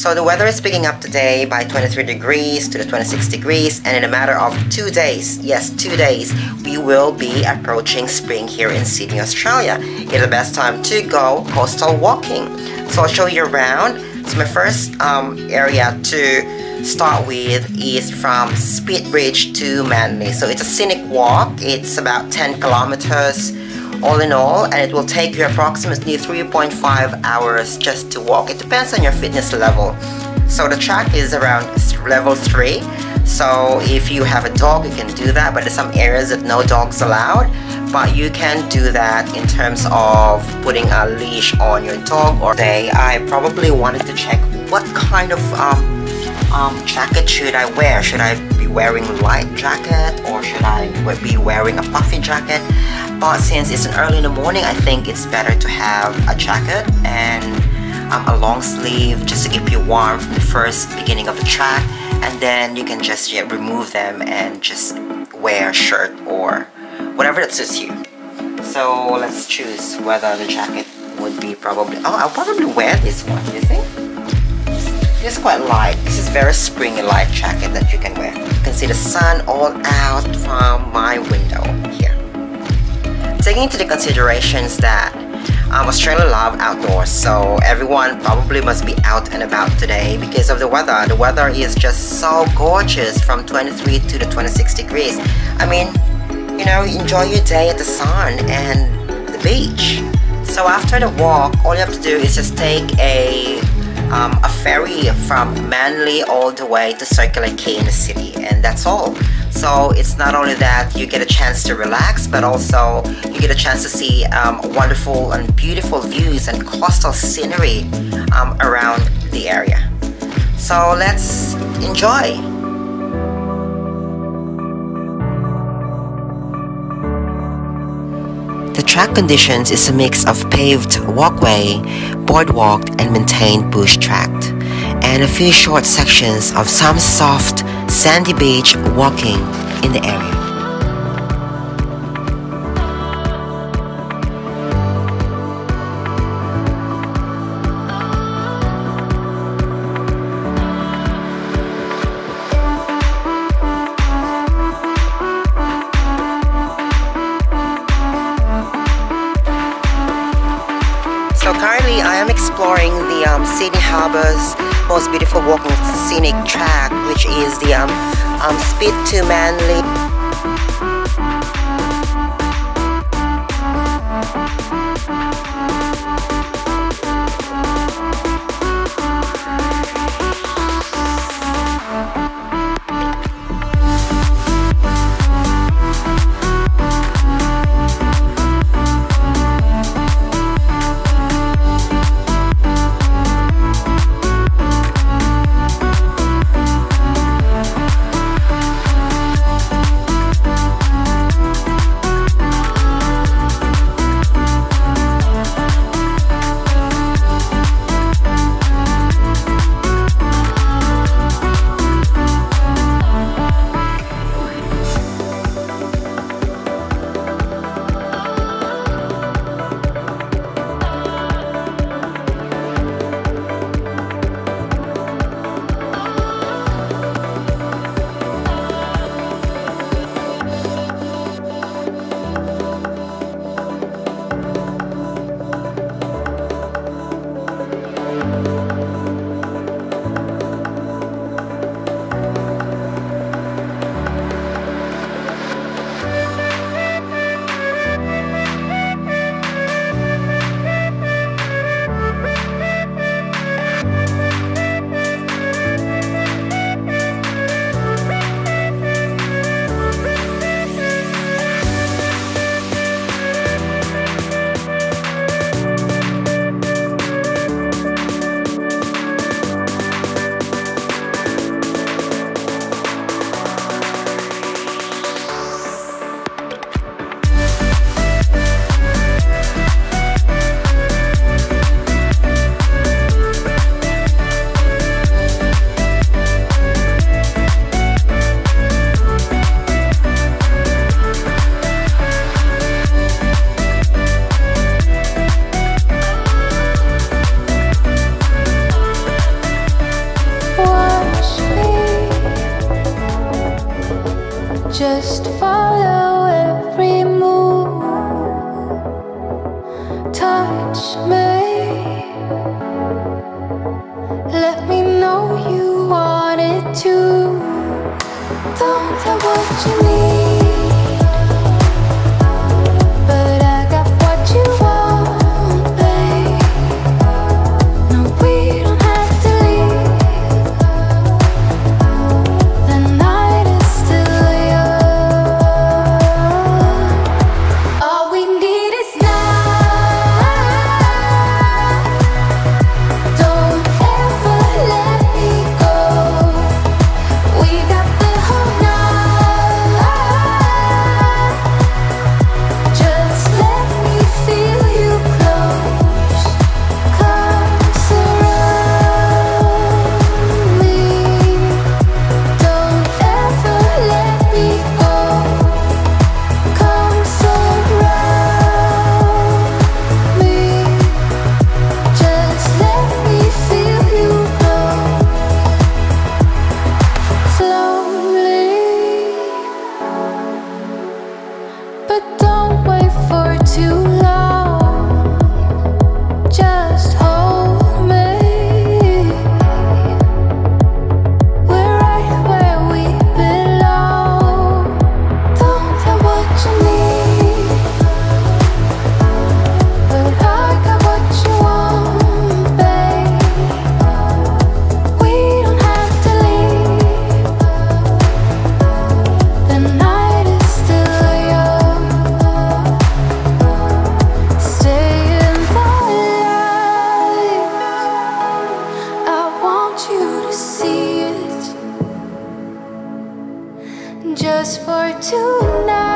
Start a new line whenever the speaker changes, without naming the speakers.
So the weather is picking up today by 23 degrees to the 26 degrees and in a matter of two days, yes, two days, we will be approaching spring here in Sydney, Australia. It's the best time to go coastal walking. So I'll show you around. So my first um, area to start with is from Spit Bridge to Manly. So it's a scenic walk. It's about 10 kilometers all in all and it will take you approximately 3.5 hours just to walk. It depends on your fitness level. So the track is around level 3 so if you have a dog you can do that but there's some areas that no dogs allowed. But you can do that in terms of putting a leash on your dog or day. I probably wanted to check what kind of um, um, jacket should I wear? Should I be wearing light jacket or should I be wearing a puffy jacket? But since it's an early in the morning I think it's better to have a jacket and um, a long sleeve just to keep you warm from the first beginning of the track. And then you can just yeah, remove them and just wear a shirt or whatever that suits you. So let's choose whether the jacket would be probably oh I'll probably wear this one you think it's quite light. This is very springy light jacket that you can wear. You can see the sun all out from my window here. Taking into the considerations that um, Australia love outdoors so everyone probably must be out and about today because of the weather. The weather is just so gorgeous from 23 to the 26 degrees. I mean you know enjoy your day at the sun and the beach. So after the walk all you have to do is just take a um, a ferry from Manly all the way to Circular Quay in the city and that's all so it's not only that you get a chance to relax, but also you get a chance to see um, wonderful and beautiful views and coastal scenery um, around the area. So let's enjoy. The track conditions is a mix of paved walkway, boardwalk, and maintained bush track and a few short sections of some soft, sandy beach walking in the area. So currently I am exploring the um, Sydney Harbour's most beautiful walking scenic track which is the um, um, Spit to Manly Just follow every move.
Touch me. Let me know you want it too. Don't let what you need. just for tonight.